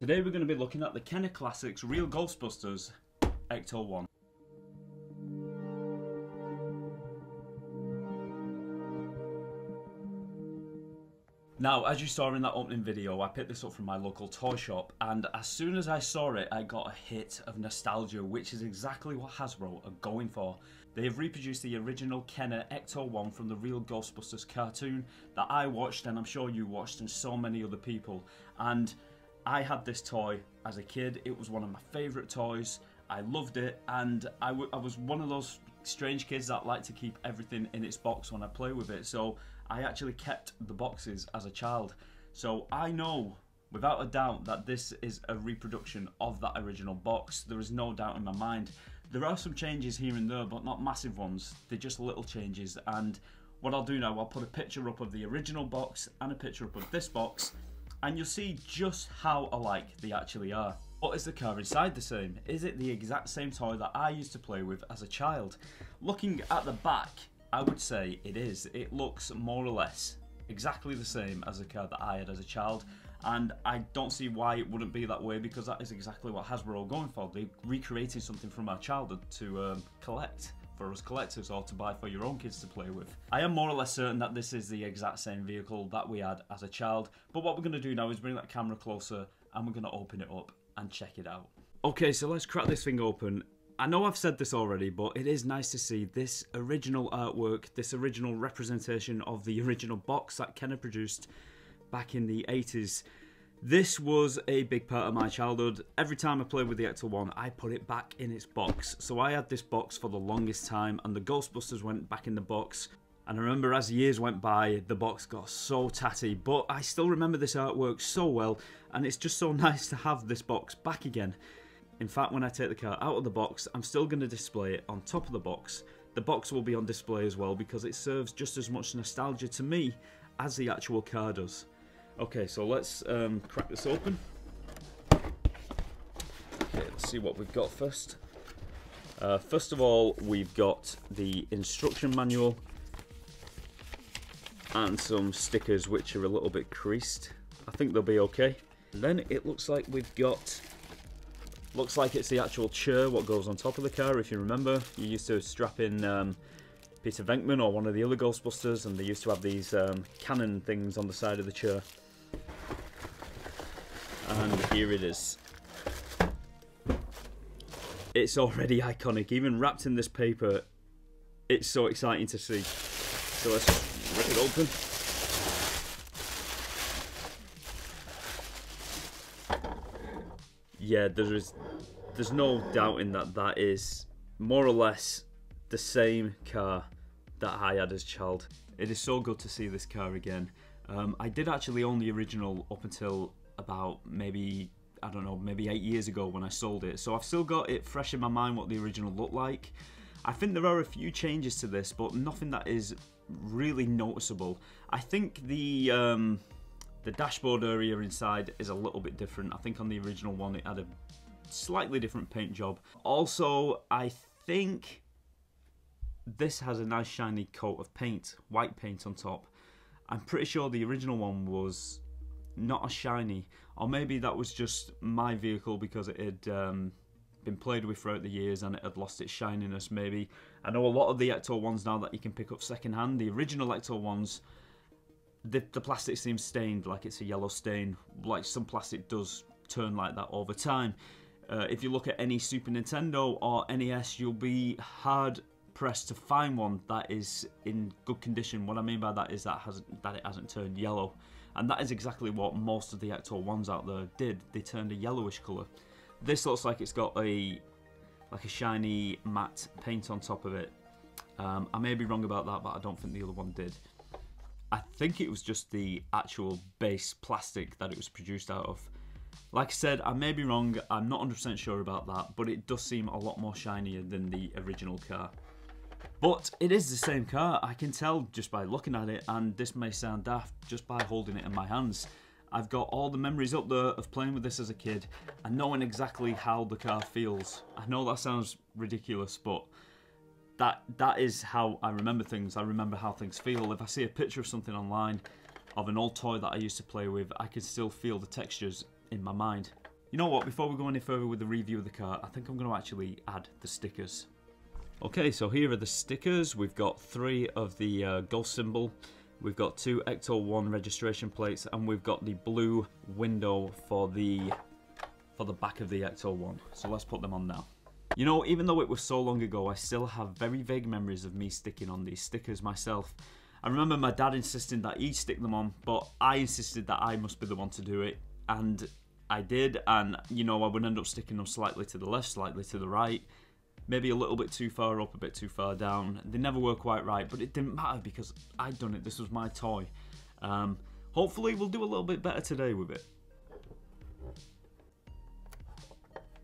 Today we're going to be looking at the Kenner Classics Real Ghostbusters Ecto 1. Now, as you saw in that opening video, I picked this up from my local toy shop, and as soon as I saw it, I got a hit of nostalgia, which is exactly what Hasbro are going for. They have reproduced the original Kenner Ecto 1 from the real Ghostbusters cartoon that I watched, and I'm sure you watched, and so many other people. And I had this toy as a kid. It was one of my favourite toys. I loved it, and I, I was one of those strange kids that like to keep everything in its box when I play with it. So I actually kept the boxes as a child. So I know without a doubt that this is a reproduction of that original box. There is no doubt in my mind. There are some changes here and there, but not massive ones. They're just little changes. And what I'll do now, I'll put a picture up of the original box and a picture up of this box and you'll see just how alike they actually are. But is the car inside the same? Is it the exact same toy that I used to play with as a child? Looking at the back, I would say it is. It looks more or less exactly the same as the car that I had as a child and I don't see why it wouldn't be that way because that is exactly what Hasbro are going for. They're recreating something from our childhood to um, collect for us collectors or to buy for your own kids to play with. I am more or less certain that this is the exact same vehicle that we had as a child, but what we're going to do now is bring that camera closer and we're going to open it up and check it out. Okay, so let's crack this thing open. I know I've said this already, but it is nice to see this original artwork, this original representation of the original box that Kenner produced back in the 80s. This was a big part of my childhood. Every time I played with the Ecto 1, I put it back in its box. So I had this box for the longest time, and the Ghostbusters went back in the box. And I remember as years went by, the box got so tatty, but I still remember this artwork so well, and it's just so nice to have this box back again. In fact, when I take the car out of the box, I'm still going to display it on top of the box. The box will be on display as well because it serves just as much nostalgia to me as the actual car does. Okay, so let's um, crack this open. Okay, let's see what we've got first. Uh, first of all, we've got the instruction manual and some stickers which are a little bit creased. I think they'll be okay. then it looks like we've got looks like it's the actual chair what goes on top of the car if you remember you used to strap in um, Peter Venkman or one of the other Ghostbusters and they used to have these um, cannon things on the side of the chair and here it is. It's already iconic, even wrapped in this paper. It's so exciting to see. So let's rip it open. Yeah, there is, there's no doubting that that is more or less the same car that I had as a child. It is so good to see this car again. Um, I did actually own the original up until about maybe I don't know, maybe eight years ago when I sold it. So I've still got it fresh in my mind what the original looked like. I think there are a few changes to this, but nothing that is really noticeable. I think the um, the dashboard area inside is a little bit different. I think on the original one it had a slightly different paint job. Also, I think this has a nice shiny coat of paint, white paint on top. I'm pretty sure the original one was not as shiny. Or maybe that was just my vehicle because it had um, been played with throughout the years and it had lost its shininess maybe. I know a lot of the Ecto ones now that you can pick up second hand, the original Ecto ones, the, the plastic seems stained like it's a yellow stain, like some plastic does turn like that over time. Uh, if you look at any Super Nintendo or NES, you'll be hard pressed to find one that is in good condition. What I mean by that is that hasn't that it hasn't turned yellow and that is exactly what most of the Ecto ones out there did. They turned a yellowish colour. This looks like it's got a like a shiny matte paint on top of it. Um, I may be wrong about that, but I don't think the other one did. I think it was just the actual base plastic that it was produced out of. Like I said, I may be wrong, I'm not 100% sure about that, but it does seem a lot more shinier than the original car. But it is the same car, I can tell just by looking at it, and this may sound daft just by holding it in my hands. I've got all the memories up there of playing with this as a kid and knowing exactly how the car feels. I know that sounds ridiculous, but that that is how I remember things. I remember how things feel. If I see a picture of something online of an old toy that I used to play with, I can still feel the textures in my mind. You know what, before we go any further with the review of the car, I think I'm going to actually add the stickers. Okay, so here are the stickers. We've got three of the uh, Golf symbol, we've got two Ecto 1 registration plates, and we've got the blue window for the for the back of the Ecto 1. So let's put them on now. You know, even though it was so long ago, I still have very vague memories of me sticking on these stickers myself. I remember my dad insisting that he stick them on, but I insisted that I must be the one to do it. And I did, and you know, I would end up sticking them slightly to the left, slightly to the right, maybe a little bit too far up, a bit too far down. They never were quite right, but it didn't matter because I'd done it. This was my toy. Um, hopefully, we'll do a little bit better today with it.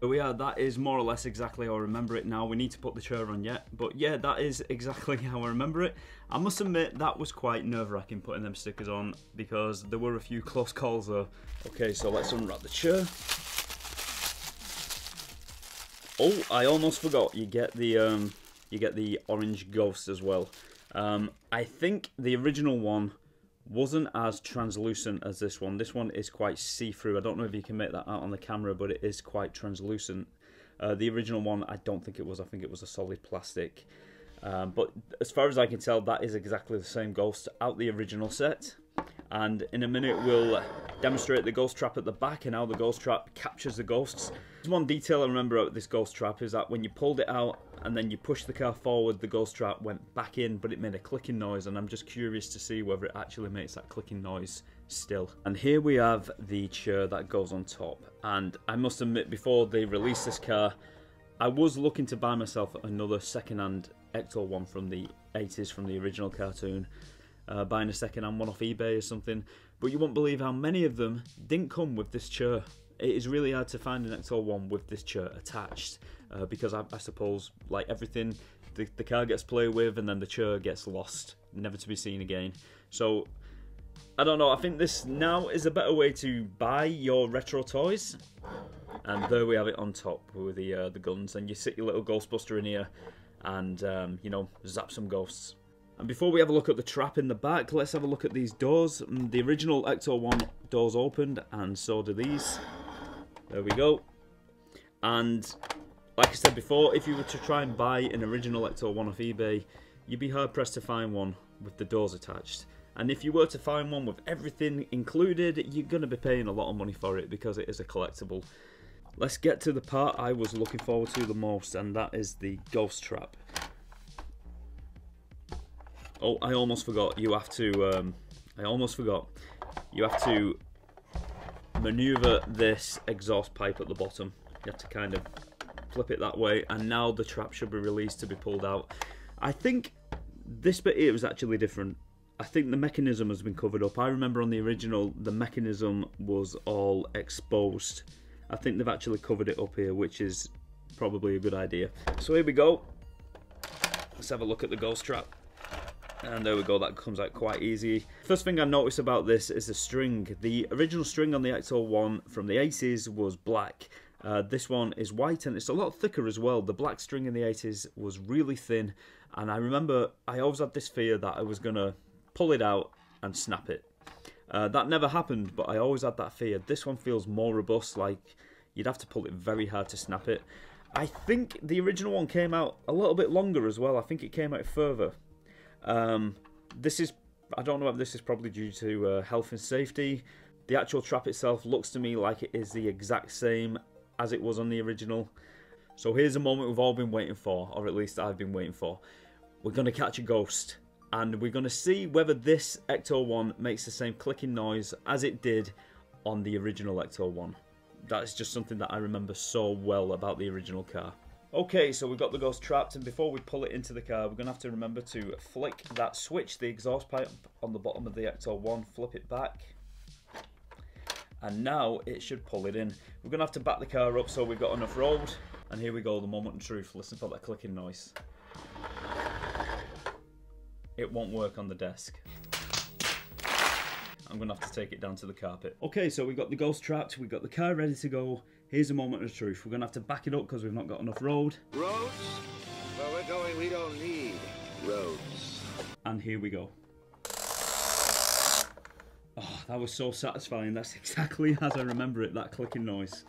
But yeah, that is more or less exactly how I remember it now. We need to put the chair on yet. But yeah, that is exactly how I remember it. I must admit, that was quite nerve-wracking putting them stickers on because there were a few close calls though. Okay, so let's unwrap the chair. Oh, I almost forgot. You get the um, you get the orange ghost as well. Um, I think the original one wasn't as translucent as this one. This one is quite see-through. I don't know if you can make that out on the camera, but it is quite translucent. Uh, the original one, I don't think it was. I think it was a solid plastic. Um, but as far as I can tell, that is exactly the same ghost out the original set. And in a minute, we'll demonstrate the ghost trap at the back and how the ghost trap captures the ghosts. One detail I remember about this ghost trap is that when you pulled it out and then you pushed the car forward, the ghost trap went back in, but it made a clicking noise, and I'm just curious to see whether it actually makes that clicking noise still. And here we have the chair that goes on top, and I must admit, before they released this car, I was looking to buy myself another second-hand Ecto one from the 80s, from the original cartoon, uh, buying a second-hand one off eBay or something, but you won't believe how many of them didn't come with this chair. It is really hard to find an Ecto one with this chair attached uh, because I, I, suppose, like everything, the, the car gets played with and then the chair gets lost, never to be seen again. So, I don't know, I think this now is a better way to buy your retro toys. And there we have it on top with the uh, the guns, and you sit your little Ghostbuster in here, and um, you know zap some ghosts. And before we have a look at the trap in the back, let's have a look at these doors. Mm, the original Ecto 1 doors opened, and so do these. There we go. And like I said before, if you were to try and buy an original Ecto 1 off eBay, you'd be hard pressed to find one with the doors attached. And if you were to find one with everything included, you're going to be paying a lot of money for it because it is a collectible. Let's get to the part I was looking forward to the most, and that is the ghost trap. Oh, I almost forgot. You have to. Um, I almost forgot. You have to maneuver this exhaust pipe at the bottom. You have to kind of flip it that way, and now the trap should be released to be pulled out. I think this bit here was actually different. I think the mechanism has been covered up. I remember on the original, the mechanism was all exposed. I think they've actually covered it up here, which is probably a good idea. So here we go. Let's have a look at the ghost trap. And there we go, that comes out quite easy. First thing I noticed about this is the string. The original string on the Ecto 1 from the 80s was black. Uh, this one is white and it's a lot thicker as well. The black string in the 80s was really thin and I remember I always had this fear that I was going to pull it out and snap it. Uh, that never happened but I always had that fear. This one feels more robust like you'd have to pull it very hard to snap it. I think the original one came out a little bit longer as well. I think it came out further. Um, this is, I don't know if this is probably due to uh, health and safety. The actual trap itself looks to me like it is the exact same as it was on the original. So here's a moment we've all been waiting for, or at least I've been waiting for. We're going to catch a ghost, and we're going to see whether this Ecto 1 makes the same clicking noise as it did on the original Ecto 1. That is just something that I remember so well about the original car. Okay, so we've got the ghost trapped, and before we pull it into the car, we're going to have to remember to flick that switch, the exhaust pipe on the bottom of the Ecto 1, flip it back, and now it should pull it in. We're going to have to back the car up so we've got enough road. And here we go, the moment of truth. Listen for that clicking noise. It won't work on the desk. I'm going to have to take it down to the carpet. Okay, so we've got the ghost trapped, we've got the car ready to go. Here's a moment of truth. We're going to have to back it up because we've not got enough road. Roads? Where we're going, we don't need roads. And here we go. Oh, that was so satisfying. That's exactly as I remember it, that clicking noise.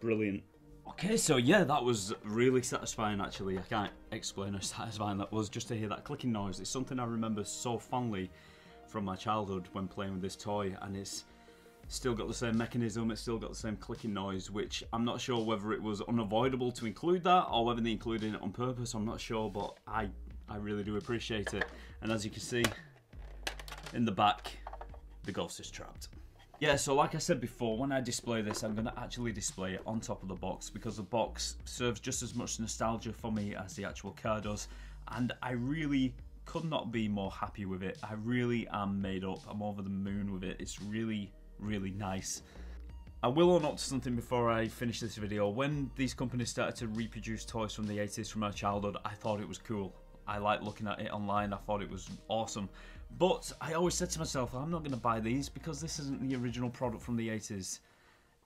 Brilliant. Okay, so yeah, that was really satisfying actually. I can't explain how satisfying that was just to hear that clicking noise. It's something I remember so fondly from my childhood when playing with this toy, and it's still got the same mechanism, it's still got the same clicking noise, which I'm not sure whether it was unavoidable to include that or whether they included it on purpose, I'm not sure, but I, I really do appreciate it. And as you can see, in the back, the ghost is trapped. Yeah, so like I said before, when I display this, I'm going to actually display it on top of the box because the box serves just as much nostalgia for me as the actual car does. And I really could not be more happy with it. I really am made up. I'm over the moon with it. It's really, really nice. I will own up to something before I finish this video. When these companies started to reproduce toys from the 80s from our childhood, I thought it was cool. I liked looking at it online, I thought it was awesome. But I always said to myself, I'm not going to buy these because this isn't the original product from the 80s.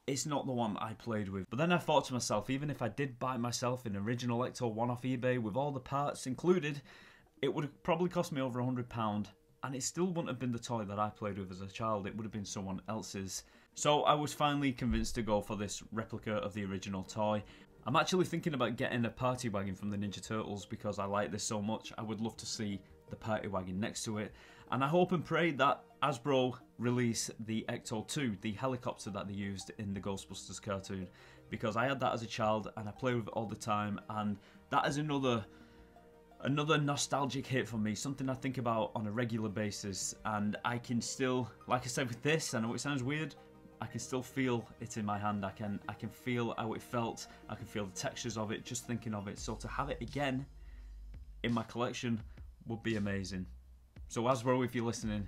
It's not the one I played with. But then I thought to myself, even if I did buy myself an original Ecto one off eBay with all the parts included, it would probably cost me over a £100 and it still wouldn't have been the toy that I played with as a child, it would have been someone else's. So I was finally convinced to go for this replica of the original toy. I'm actually thinking about getting a party wagon from the Ninja Turtles because I like this so much. I would love to see the party wagon next to it. And I hope and pray that Hasbro release the Ecto 2, the helicopter that they used in the Ghostbusters cartoon, because I had that as a child and I play with it all the time, and that is another another nostalgic hit for me, something I think about on a regular basis, and I can still, like I said with this, I know it sounds weird, I can still feel it in my hand. I can I can feel how it felt. I can feel the textures of it just thinking of it. So to have it again in my collection would be amazing. So Hasbro, if you're listening,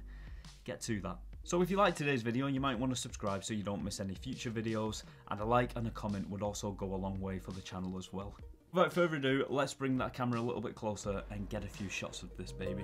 get to that. So if you like today's video, you might want to subscribe so you don't miss any future videos, and a like and a comment would also go a long way for the channel as well. Without further ado, let's bring that camera a little bit closer and get a few shots of this baby.